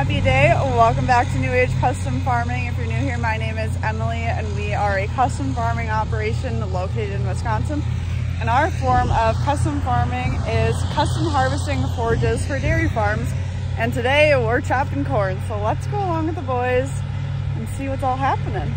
happy day. Welcome back to New Age Custom Farming. If you're new here, my name is Emily and we are a custom farming operation located in Wisconsin. And our form of custom farming is custom harvesting forages for dairy farms. And today we're chopping corn. So let's go along with the boys and see what's all happening.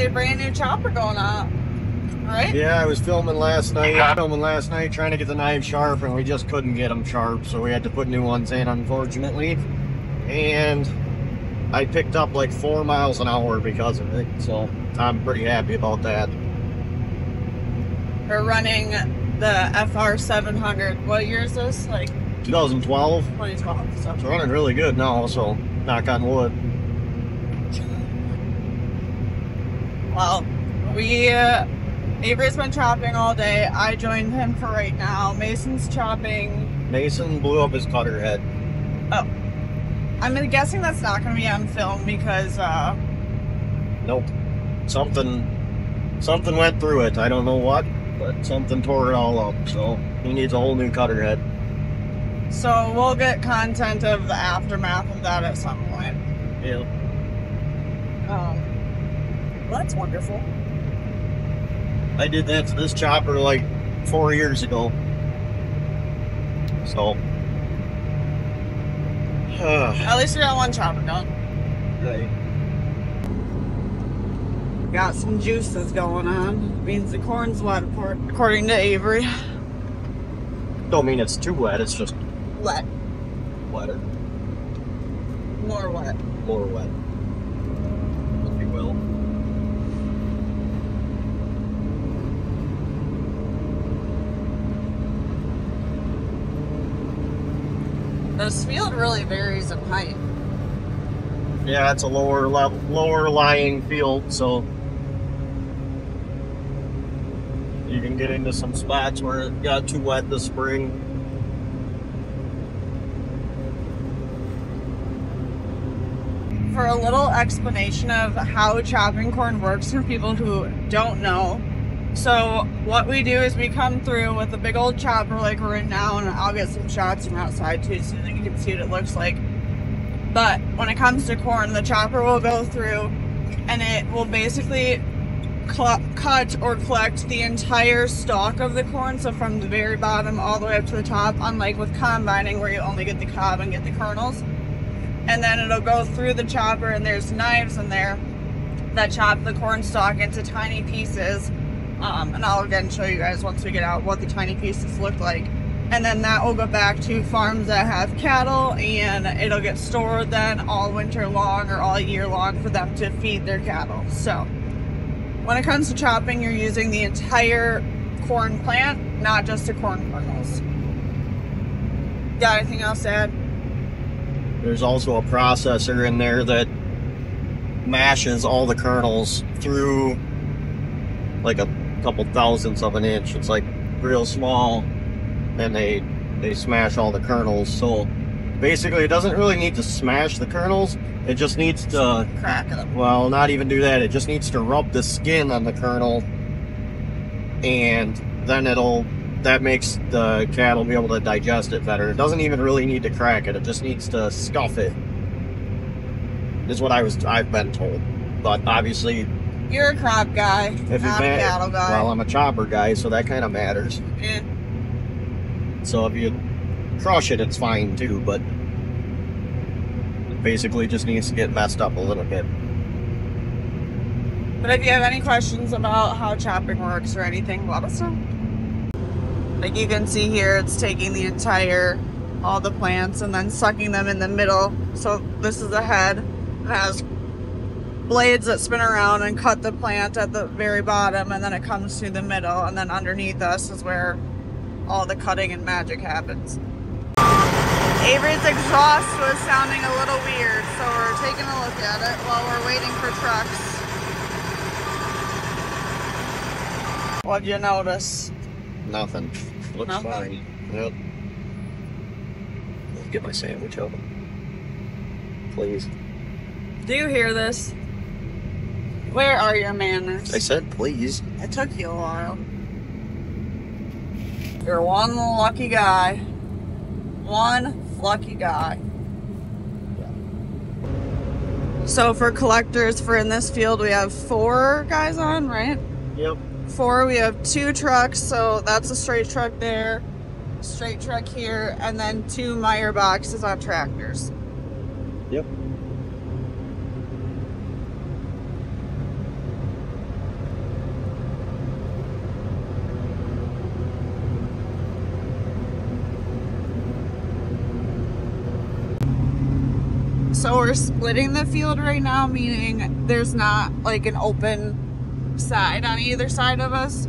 Basically a brand new chopper going up. right? Yeah, I was filming last night. Filming last night, trying to get the knives sharp, and we just couldn't get them sharp, so we had to put new ones in, unfortunately. And I picked up like four miles an hour because of it, so I'm pretty happy about that. We're running the FR700. What year is this? Like 2012. 2012. So It's running really good now, so knock on wood. Well, we, uh, Avery's been chopping all day. I joined him for right now. Mason's chopping. Mason blew up his cutter head. Oh. I'm guessing that's not going to be on film because, uh, Nope. Something, something went through it. I don't know what, but something tore it all up. So he needs a whole new cutter head. so we'll get content of the aftermath of that at some point. Yeah. Um, well, that's wonderful. I did that to this chopper like four years ago. So. At least we got one chopper done. Got some juices going on. Means the corn's wet, according to Avery. Don't mean it's too wet, it's just Wet. wetter. More wet. More wet. If you will. This field really varies in height. Yeah, it's a lower level, lower lying field, so you can get into some spots where it got too wet this spring. For a little explanation of how chopping corn works for people who don't know. So what we do is we come through with a big old chopper like we're in now, and I'll get some shots from outside too so that you can see what it looks like. But when it comes to corn, the chopper will go through and it will basically cut or collect the entire stalk of the corn, so from the very bottom all the way up to the top, unlike with combining where you only get the cob and get the kernels. And then it'll go through the chopper, and there's knives in there that chop the corn stalk into tiny pieces. Um, and I'll again show you guys once we get out what the tiny pieces look like. And then that will go back to farms that have cattle, and it'll get stored then all winter long or all year long for them to feed their cattle. So, when it comes to chopping, you're using the entire corn plant, not just the corn kernels. Got anything else to add? There's also a processor in there that mashes all the kernels through like a couple thousandths of an inch. It's like real small, and they they smash all the kernels. So basically, it doesn't really need to smash the kernels. It just needs to Crack them. well, not even do that. It just needs to rub the skin on the kernel, and then it'll that makes the cattle be able to digest it better. It doesn't even really need to crack it. It just needs to scuff it. Is what I was I've been told. But obviously, You're a crop guy, if not a cattle guy. well, I'm a chopper guy, so that kind of matters. Eh, So if you crush it, it's fine too. But it basically just needs to get messed up a little bit. But if you have any questions about how chopping works or anything, let us know. Like you can see here, it's taking the entire, all the plants and then sucking them in the middle. So this is the head. It has blades that spin around and cut the plant at the very bottom and then it comes to the middle and then underneath us is where all the cutting and magic happens. Avery's exhaust was sounding a little weird, so we're taking a look at it while we're waiting for trucks. What'd you notice? Nothing. Looks Nothing? fine. Yep. Get my sandwich open. Please. Do you hear this? Where are your manners? I said please. It took you a while. You're one lucky guy. One lucky guy. So for collectors for in this field we have four guys on, right? Yep. Four, we have two trucks, so that's a straight truck there, straight truck here, and then two Meyer boxes on tractors. So we're splitting the field right now, meaning there's not like an open side on either side of us.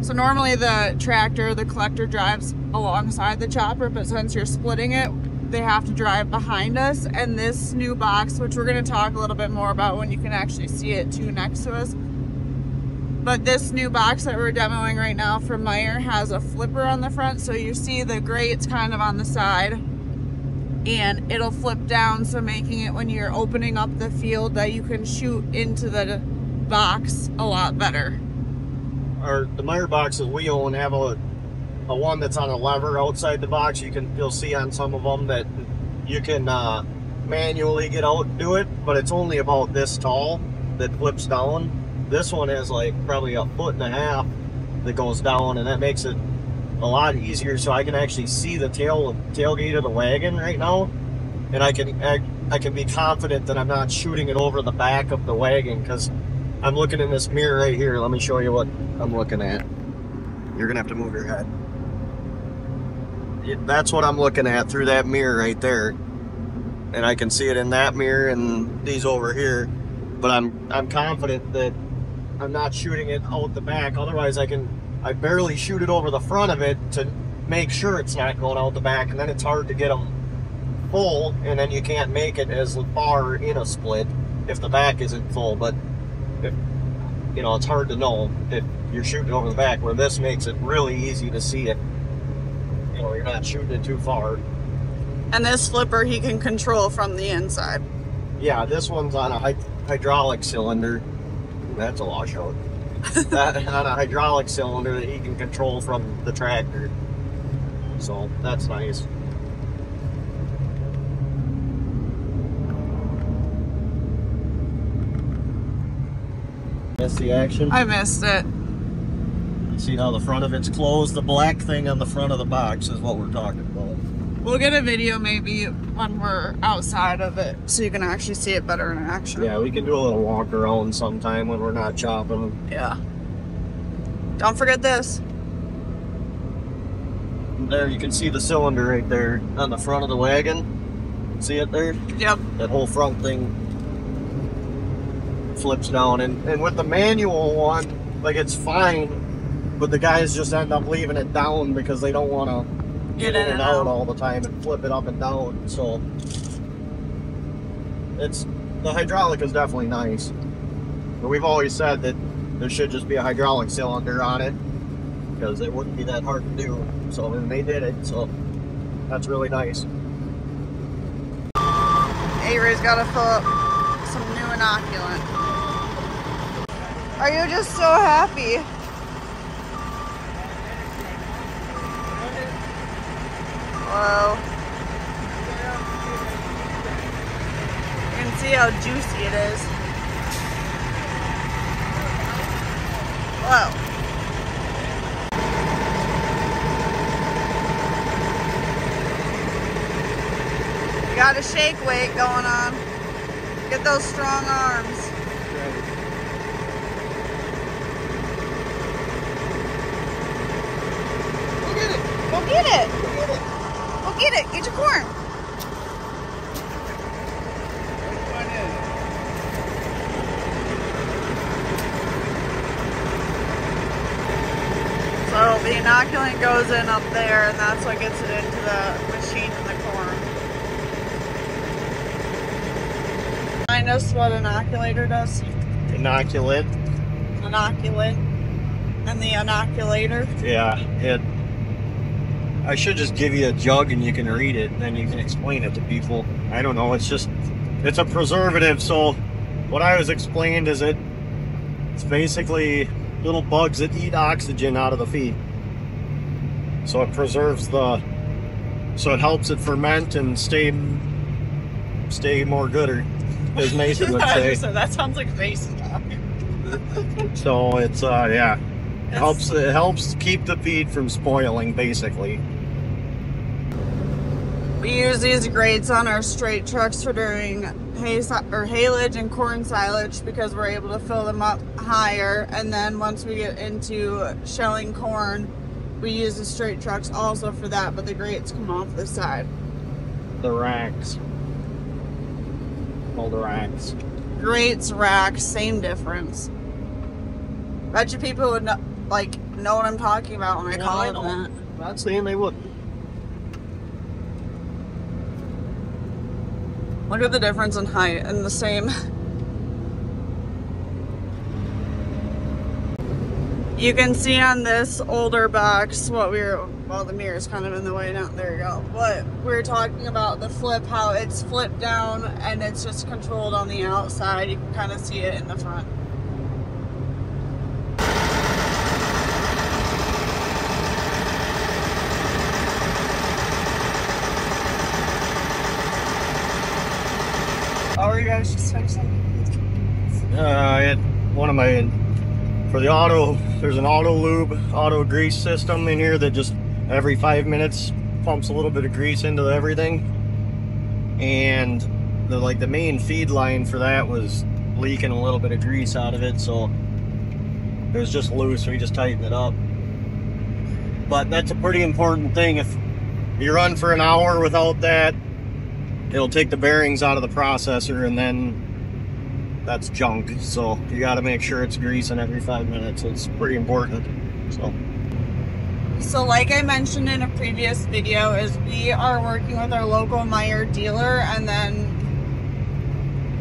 So normally the tractor, the collector drives alongside the chopper, but since you're splitting it, they have to drive behind us. And this new box, which we're going to talk a little bit more about when you can actually see it too next to us. But this new box that we're demoing right now from Meyer has a flipper on the front, so you see the grates kind of on the side and it'll flip down so making it when you're opening up the field that you can shoot into the box a lot better Our the Meyer boxes we own have a a one that's on a lever outside the box. You can you'll see on some of them that you can uh, manually get out and do it, but it's only about this tall that flips down. This one has like probably a foot and a half that goes down, and that makes it a lot easier. So I can actually see the tail tailgate of the wagon right now, and I can I, I can be confident that I'm not shooting it over the back of the wagon because I'm looking in this mirror right here. Let me show you what I'm looking at. You're gonna have to move your head. That's what I'm looking at through that mirror right there, and I can see it in that mirror and these over here. But I'm I'm confident that I'm not shooting it out the back. Otherwise, I can I barely shoot it over the front of it to make sure it's not going out the back, and then it's hard to get them full, and then you can't make it as far in a split if the back isn't full. But if you know, it's hard to know if you're shooting over the back. Where this makes it really easy to see it. You know, you're not shooting it too far. and this flipper he can control from the inside Yeah, this one's on a hy- hydraulic cylinder. That's a washout. that on a hydraulic cylinder that he can control from the tractor. So that's nice. That's the action. i missed it See how the front of it's closed? The black thing on the front of the box is what we're talking about. We'll get a video maybe when we're outside of it so you can actually see it better in action Yeah, we can do a little walk around sometime when we're not chopping. yeah don't forget this There, you can see the cylinder right there on the front of the wagon. See it there? yep That whole front thing flips down. And, and with the manual one, like it's fine, but the guys just end up leaving it down because they don't want to get in and out all the time and flip it up and down. So it's the hydraulic is definitely nice. But we've always said that there should just be a hydraulic cylinder on it because it wouldn't be that hard to do. So and they did it. So that's really nice. Avery's got to fill up some new inoculant. Are you just so happy? Whoa. You can see how juicy it is. Whoa. You got a shake weight going on. Get those strong arms. Get it. Your corn. So the inoculant goes in up there and that's what gets it into the machine in the corn. I us what inoculator does? Inoculant. Inoculant. And the inoculator? Yeah, it I should just give you a jug and you can read it, and then you can explain it to people. I don't know. It's just, it's a preservative. So, what I was explained is it, it's basically little bugs that eat oxygen out of the feed. So it preserves the, so it helps it ferment and stay, stay more gooder, as Mason would say. so that sounds like Mason. So it's uh yeah, it helps it helps keep the feed from spoiling basically. We use these grates on our straight trucks for doing hay or haylage and corn silage because we're able to fill them up higher. And then once we get into shelling corn, we use the straight trucks also for that. But the grates come off the side. The racks. All the racks. Grates, racks, same difference. Bet you people would know, like know what I'm talking about when I Yeah, call it that. I'm not saying they wouldn't. Look at the difference in height and the same. You can see on this older box what we were, well, the mirror's kind of in the way now. There you go. But we are talking about the flip, how it's flipped down and it's just controlled on the outside. You can kind of see it in the front. Oh, were you guys just fixing? Uh, one of my for the auto. There's an auto lube, auto grease system in here that just every five minutes pumps a little bit of grease into everything. And the like the main feed line for that was leaking a little bit of grease out of it, so it was just loose. So we just tightened it up. But that's a pretty important thing. If you run for an hour without that, it'll take the bearings out of the processor, and then that's junk. So you got to make sure it's greasing every five minutes. It's pretty important. So So, like I mentioned in a previous video, is we are working with our local Meyer dealer, and then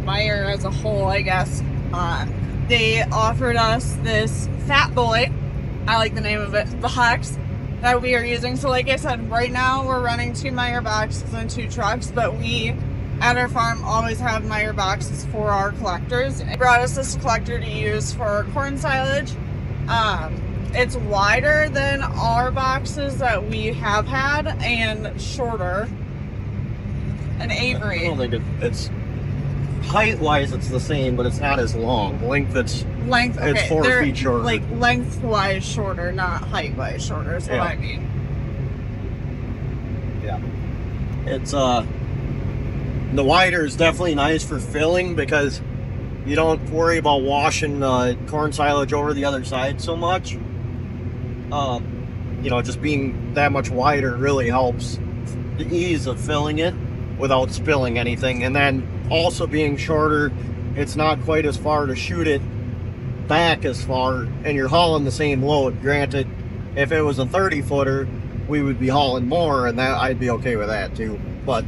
Meyer as a whole, I guess. Uh, they offered us this Fat Boy. I like the name of it, the box that we are using. So, like I said, right now we're running two Meyer boxes and two trucks, but we at our farm always have Meyer boxes for our collectors. It brought us this collector to use for corn silage. Um, it's wider than our boxes that we have had and shorter. An I Avery. don't think it, it's height wise it's the same, but it's not as long. Length it's Length, okay. It's 4 they're, feet shorter. Like lengthwise shorter, not height-wise shorter is Yeah. what I mean. Yeah. It's uh the wider is definitely nice for filling because you don't worry about washing uh, corn silage over the other side so much. Um, you know, just being that much wider really helps the ease of filling it without spilling anything. And then also being shorter, it's not quite as far to shoot it back as far, and you're hauling the same load. Granted, if it was a 30 footer, we would be hauling more, and that I'd be okay with that too. But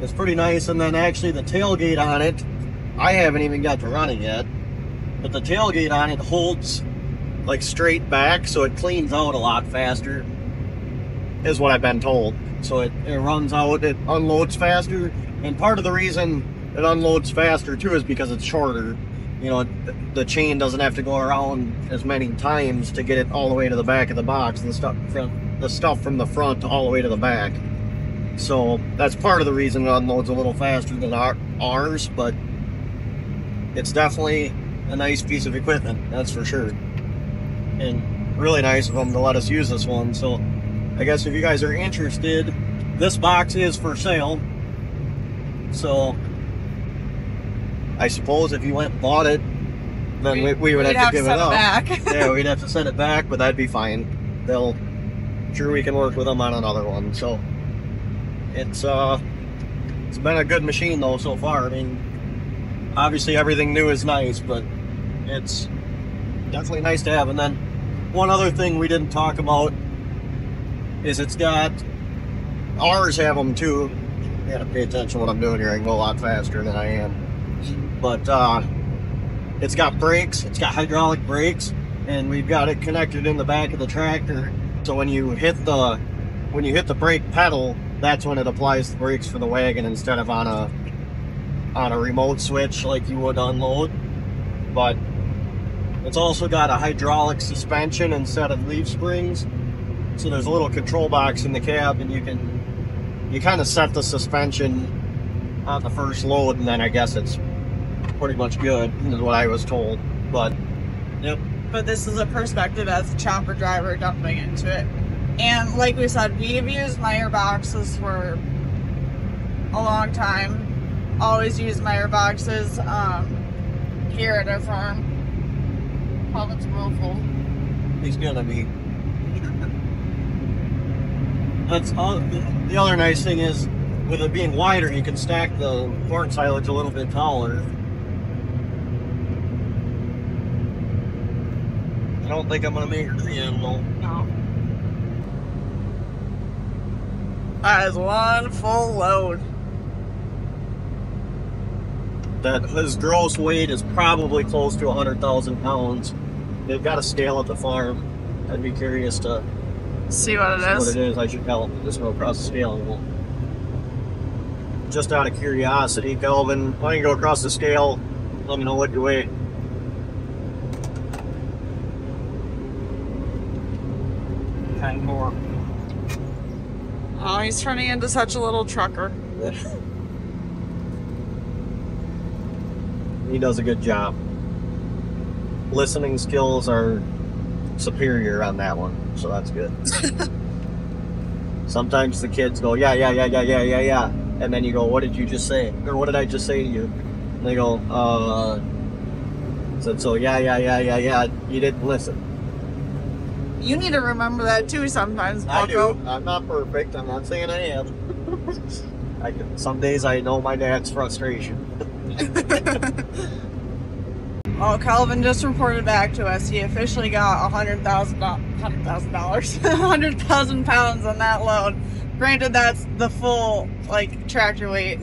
it's pretty nice. And then actually, the tailgate on it, I haven't even got to run it yet, but the tailgate on it holds like straight back, so it cleans out a lot faster. Is what I've been told. So it, it runs out, it unloads faster, and part of the reason it unloads faster too is because it's shorter. You know, the chain doesn't have to go around as many times to get it all the way to the back of the box. and The stuff from the stuff from the front all the way to the back. So that's part of the reason it unloads a little faster than our, ours, but it's definitely a nice piece of equipment, that's for sure. And really nice of them to let us use this one. So I guess if you guys are interested, this box is for sale. So I suppose if you went and bought it, then we, we would We'd have to give it up. back. yeah, we'd have to send it back, but that'd be fine. They'll sure we can work with them on another one. So it's uh it's been a good machine though so far. I mean obviously everything new is nice, but it's definitely nice to have. And then one other thing we didn't talk about is it's got ours have them too. You gotta pay attention to what I'm doing here. I can go a lot faster than I am. But uh, it's got brakes. It's got hydraulic brakes, and we've got it connected in the back of the tractor. So when you hit the when you hit the brake pedal, that's when it applies the brakes for the wagon instead of on a on a remote switch like you would unload. But it's also got a hydraulic suspension instead of leaf springs. So there's a little control box in the cab and you can you kind of set the suspension on the first load and then I guess it's pretty much good is what I was told. But yep. But this is a perspective as a chopper driver dumping into it. And like we said, we've used Meyer boxes for a long time. Always use Meyer boxes um, here at our farm. Real full. He's gonna be. That's all. The other nice thing is, with it being wider, you can stack the corn silage a little bit taller. I don't think I'm gonna make it to the end though. No. That is one full load. That his gross weight is probably close to 100,000 pounds. They've got a scale at the farm. I'd be curious to See what it see is. what it is. I should tell him. Just go across the scale and we'll. Just out of curiosity, Kelvin, why don't you go across the scale? Let me know what you weigh. Ten more. Oh, he's turning into such a little trucker. he does a good job. Listening skills are superior on that one, so that's good. Sometimes the kids go, yeah, yeah, yeah, yeah, yeah, yeah, yeah. And then you go, what did you just say? Or what did I just say to you? And they go, uh, said, so yeah, yeah, yeah, yeah, yeah. You didn't listen. You need to remember that too sometimes, I do. I'm not perfect. I'm not saying I am. I can, some days I know my dad's frustration. Oh, Calvin just reported back to us. He officially got a hundred thousand hundred thousand dollars, hundred thousand pounds on that load. Granted, that's the full like tractor weight,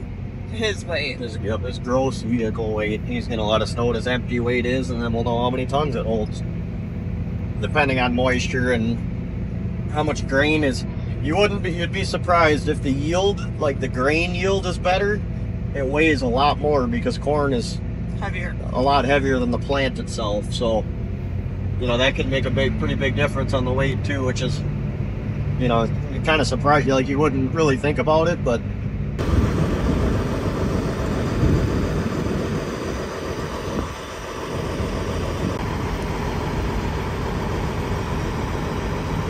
his weight. His, yep, his gross vehicle weight. He's going to let us know what his empty weight is, and then we'll know how many tons it holds. Depending on moisture and how much grain is. You wouldn't be, you'd be surprised if the yield, like the grain yield is better, it weighs a lot more because corn is Heavier. a lot heavier than the plant itself. So, you know, that could make a big, pretty big difference on the weight too, which is, you know, it kind of surprised you. Like you wouldn't really think about it, but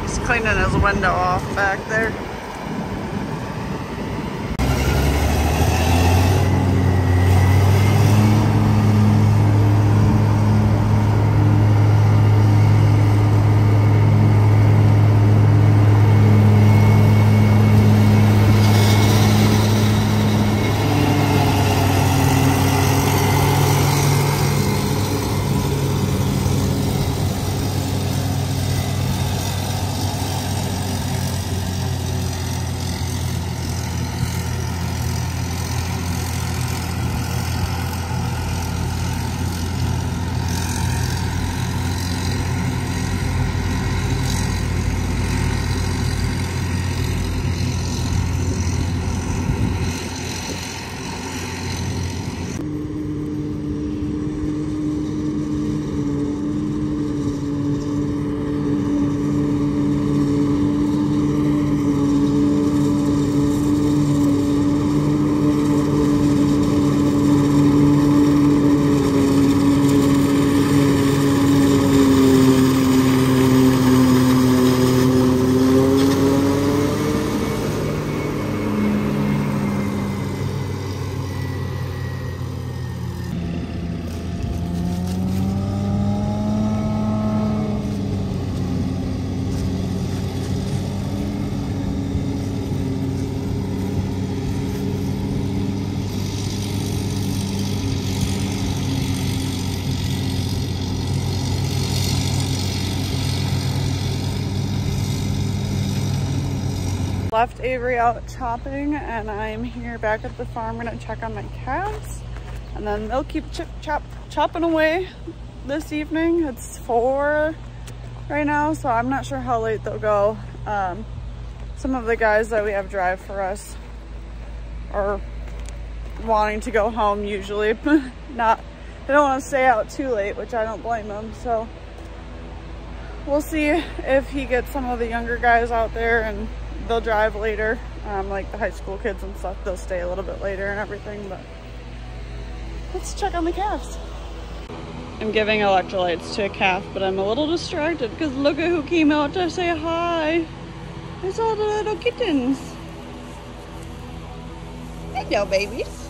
He's cleaning his window off back there. Left Avery out chopping and I'm here back at the farm. gonna check on my calves and then they'll keep chip chop chopping away this evening. It's four right now, so I'm not sure how late they'll go. Um, some of the guys that we have drive for us are wanting to go home usually, not, they don't want to stay out too late, which I don't blame them. So we'll see if he gets some of the younger guys out there and they'll drive later. Um, like the high school kids and stuff, they'll stay a little bit later and everything, but let's check on the calves. I'm giving electrolytes to a calf, but I'm a little distracted because look at who came out to say hi. It's all the little kittens. Hello, babies.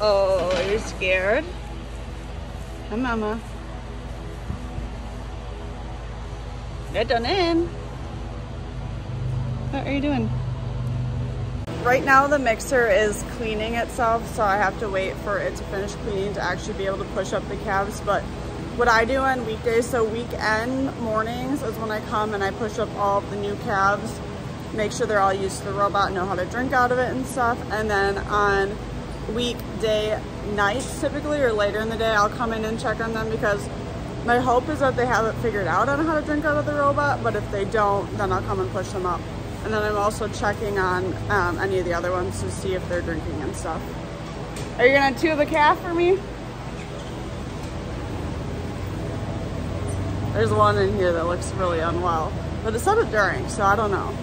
Oh, you're scared? Hi, mama. They're done in. What are you doing? Right now the mixer is cleaning itself, so I have to wait for it to finish cleaning to actually be able to push up the calves. But what I do on weekdays, so weekend mornings is when I come and I push up all of the new calves, make sure they're all used to the robot, know how to drink out of it and stuff. And then on weekday nights typically or later in the day, I'll come in and check on them because my hope is that they have it figured out on how to drink out of the robot, but if they don't, then I'll come and push them up. And then I'm also checking on um, any of the other ones to see if they're drinking and stuff. Are you gonna tube the calf for me? There's one in here that looks really unwell, but it said it during, so I don't know.